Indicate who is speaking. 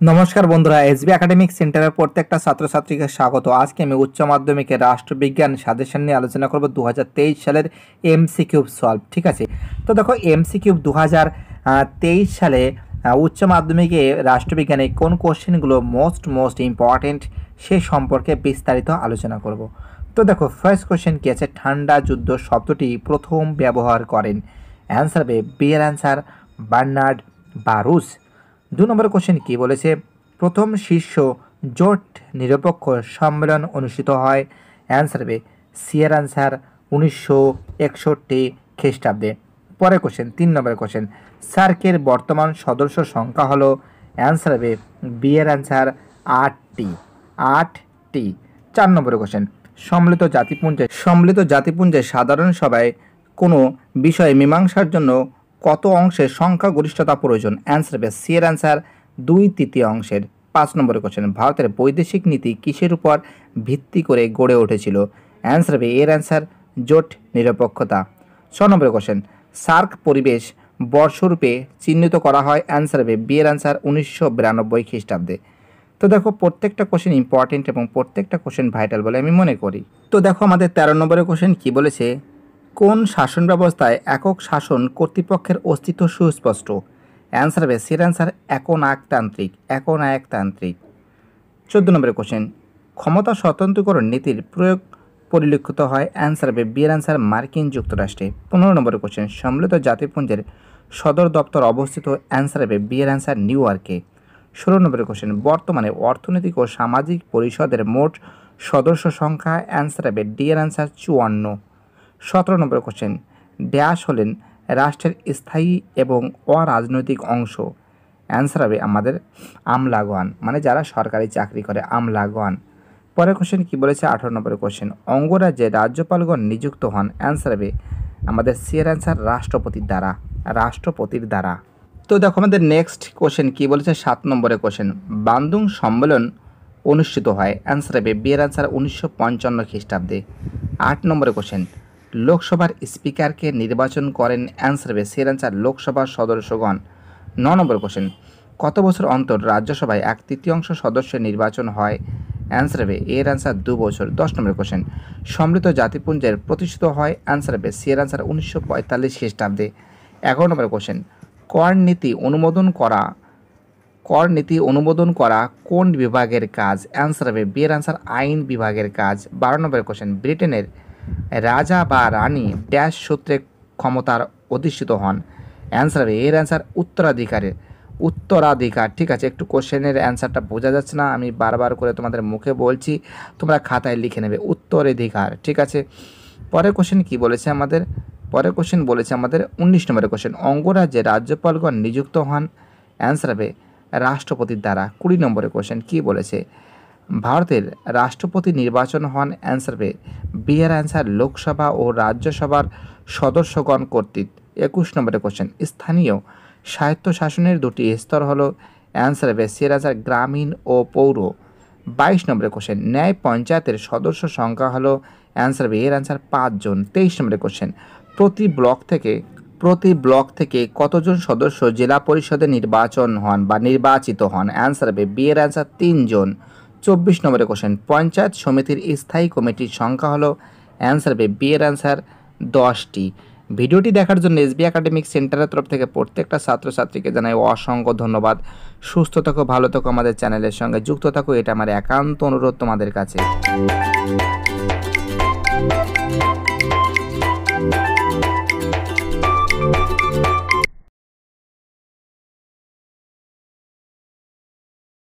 Speaker 1: নমস্কার বন্ধুরা, SB academic সেন্টারের প্রত্যেকটা ছাত্রছাত্রীকে স্বাগত। আজকে আমি উচ্চ মাধ্যমিকের রাষ্ট্রবিজ্ঞান সাজেশন নিয়ে আলোচনা করব দু হাজার তেইশ সালের এমসি কিউব সলভ, ঠিক আছে? তো দেখো এমসি কিউব দু হাজার তেইশ সালে উচ্চ মাধ্যমিকে রাষ্ট্রবিজ্ঞানে কোন কোশ্চেনগুলো মোস্ট মোস্ট ইম্পর্টেন্ট সে সম্পর্কে বিস্তারিত আলোচনা করব। তো দেখো ফার্স্ট কোশ্চেন কী আছে? ঠান্ডা যুদ্ধ শব্দটি প্রথম ব্যবহার করেন। অ্যান্সার হবে বিয়ের অ্যান্সার বার্নার্ড বা রুশ দু নম্বর কোশ্চেন কি? বলেছে, প্রথম শীর্ষ জোট নিরপেক্ষ সম্মেলন অনুষ্ঠিত হয়। অ্যান্সার হবে সিয়ার অ্যান্সার উনিশশো একষট্টি খ্রিস্টাব্দে। পরের কোশ্চেন তিন নম্বর কোশ্চেন সার্কের বর্তমান সদস্য সংখ্যা হলো। অ্যান্সার হবে বিয়ের অ্যান্সার আটটি। আটটি। চার নম্বর কোশ্চেন সম্মিলিত জাতিপুঞ্জে সম্মিলিত জাতিপুঞ্জে সাধারণ সভায় কোনো বিষয়ে মীমাংসার জন্য কত অংশের সংখ্যাগরিষ্ঠতা প্রয়োজন? অ্যান্সার হবে সি এর অ্যান্সার দুই তৃতীয় অংশের। পাঁচ নম্বরের কোশ্চেন ভারতের বৈদেশিক নীতি কিসের উপর ভিত্তি করে গড়ে উঠেছিল? অ্যান্সার হবে, এর অ্যান্সার জোট নিরপেক্ষতা। ছ নম্বরের কোশ্চেন সার্ক পরিবেশ বর্ষরূপে চিহ্নিত করা হয়? অ্যান্সার হবে বি এর অ্যান্সার উনিশশো বিরানব্বই খ্রিস্টাব্দে। তো দেখো, প্রত্যেকটা কোশ্চেন ইম্পর্টেন্ট এবং প্রত্যেকটা কোশ্চেন ভাইটাল বলে আমি মনে করি। তো দেখো, আমাদের তেরো নম্বরের কোশ্চেন কি বলেছে? কোন শাসন ব্যবস্থায় একক শাসন কর্তৃপক্ষের অস্তিত্ব সুস্পষ্ট? অ্যান্সার হবে সের অ্যান্সার একনায়কতান্ত্রিক একনায়কতান্ত্রিক চোদ্দ নম্বরের কোশ্চেন ক্ষমতা স্বতন্ত্রকরণ নীতির প্রয়োগ পরিলক্ষিত হয়। অ্যান্সার হবে বিয়ের অ্যান্সার মার্কিন যুক্তরাষ্ট্রে। পনেরো নম্বরের কোশ্চেন সম্মিলিত জাতিপুঞ্জের সদর দপ্তর অবস্থিত। অ্যান্সার হবে বিয়ের অ্যান্সার নিউ ইয়র্কে। ষোলো নম্বরের কোশ্চেন বর্তমানে অর্থনৈতিক ও সামাজিক পরিষদের মোট সদস্য সংখ্যা। অ্যান্সার হবে ডি এর অ্যান্সার চুয়ান্ন। সতেরো নম্বর কোশ্চেন ড্যাশ হলেন রাষ্ট্রের স্থায়ী এবং অরাজনৈতিক অংশ। অ্যান্সার হবে আমাদের আমলাগণ মানে যারা সরকারি চাকরি করে, আমলাগণ। পরের কোশ্চেন কি বলেছে? আঠারো নম্বরের কোশ্চেন অঙ্গরাজ্যে রাজ্যপালগণ নিযুক্ত হন। অ্যান্সার হবে আমাদের সিয়ের অ্যান্সার রাষ্ট্রপতির দ্বারা রাষ্ট্রপতির দ্বারা। তো দেখো আমাদের নেক্সট কোশ্চেন কি বলেছে? সাত নম্বরের কোশ্চেন বান্দুং সম্মেলন অনুষ্ঠিত হয়। অ্যান্সার হবে বিয়ের অ্যান্সার উনিশশো পঞ্চান্ন খ্রিস্টাব্দে। আট নম্বরের কোশ্চেন লোকসভার স্পিকারকে নির্বাচন করেন অ্যান্সার হবে সের অ্যান্সার লোকসভার সদস্যগণ। ন নম্বর কোশ্চেন, কত বছর অন্তর রাজ্যসভায় এক তৃতীয়াংশ সদস্যের নির্বাচন হয়? অ্যান্সার হবে এর অ্যান্সার দু বছর। দশ নম্বর কোশ্চেন, সমৃদ্ধ জাতিপুঞ্জের প্রতিষ্ঠিত হয় অ্যান্সার হবে সি অ্যান্সার উনিশশো পঁয়তাল্লিশ খ্রিস্টাব্দে। এগারো নম্বর কোশ্চেন, কর নীতি অনুমোদন করা, কর নীতি অনুমোদন করা কোন বিভাগের কাজ? অ্যান্সার হবে বিয়ের অ্যান্সার আইন বিভাগের কাজ। বারো নম্বর কোশ্চেন, ব্রিটেনের রাজা বা রানী ড্যাশ সূত্রে ক্ষমতার অধিষ্ঠিত হন। অ্যান্সার হবে এর অ্যান্সার উত্তরাধিকারের। উত্তরাধিকার, ঠিক আছে, একটু কোশ্চেনের অ্যান্সারটা বোঝা যাচ্ছে না, আমি বারবার করে তোমাদের মুখে বলছি, তোমরা খাতায় লিখে নেবে, উত্তরাধিকার, ঠিক আছে? পরের কোশ্চেন কি বলেছে আমাদের? পরের কোশ্চেন বলেছে আমাদের উনিশ নম্বরের কোশ্চেন অঙ্গরাজ্যে রাজ্যপালগণ নিযুক্ত হন। অ্যান্সার হবে রাষ্ট্রপতির দ্বারা, কুড়ি নম্বরের কোশ্চেন কি বলেছে? ভারতের রাষ্ট্রপতি নির্বাচন হন অ্যান্সার হবে বিয়ের অ্যান্সার লোকসভা ও রাজ্যসভার সদস্যগণ কর্তৃক। একুশ নম্বরে কোশ্চেন স্থানীয় স্বায়ত্তশাসনের দুটি স্তর হল অ্যান্সার হবে সি অ্যান্সার গ্রামীণ ও পৌর। বাইশ নম্বরে কোশ্চেন ন্যায় পঞ্চায়েতের সদস্য সংখ্যা হলো অ্যান্সার হবে এর অ্যান্সার পাঁচজন তেইশ নম্বরে কোশ্চেন প্রতি ব্লক থেকে, প্রতি ব্লক থেকে কতজন সদস্য জেলা পরিষদে নির্বাচন হন বা নির্বাচিত হন? অ্যান্সার হবে বি এর অ্যান্সার তিনজন চব্বিশ নম্বরের কোশ্চেন পঞ্চায়েত সমিতির স্থায়ী কমিটির সংখ্যা হলো অ্যান্সার বে বি এর অ্যান্সার দশটি। ভিডিওটি দেখার জন্য এসবি একাডেমিক সেন্টারের তরফ থেকে প্রত্যেকটা ছাত্রছাত্রীকে জানাই অসংখ্য ধন্যবাদ। সুস্থ থাকো, ভালো থাকো আমাদের চ্যানেলের সঙ্গে যুক্ত থাকো, এটা আমার একান্ত অনুরোধ তোমাদের কাছে।